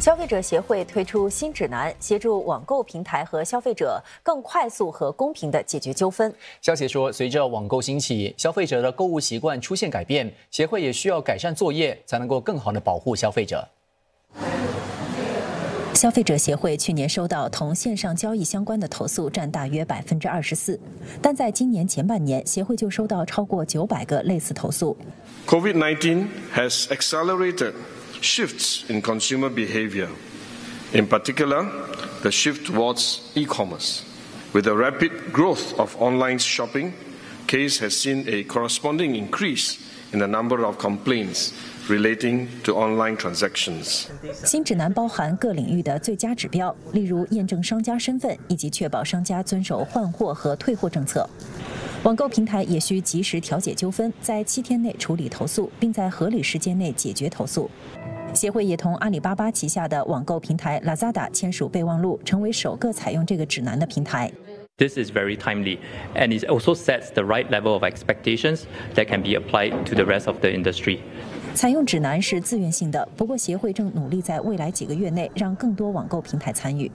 消费者协会推出新指南，协助网购平台和消费者更快速和公平地解决纠纷。消息说，随着网购兴起，消费者的购物习惯出现改变，协会也需要改善作业，才能够更好地保护消费者。消费者协会去年收到同线上交易相关的投诉占大约百分之二十四，但在今年前半年，协会就收到超过九百个类似投诉。COVID-19 has accelerated shifts in consumer behavior. In particular, the shift towards e-commerce. With the rapid growth of online shopping, case has seen a corresponding increase in the number of complaints relating to online transactions. 新指南包含各领域的最佳指标，例如验证商家身份以及确保商家遵守换货和退货政策。 网购平台也需及时调解纠纷，在七天内处理投诉，并在合理时间内解决投诉。协会也同阿里巴巴旗下的网购平台 Lazada 签署备忘录，成为首个采用这个指南的平台。This is very timely, and it also sets the right level of expectations that can be applied to the rest of the industry. 采用指南是自愿性的，不过协会正努力在未来几个月内让更多网购平台参与。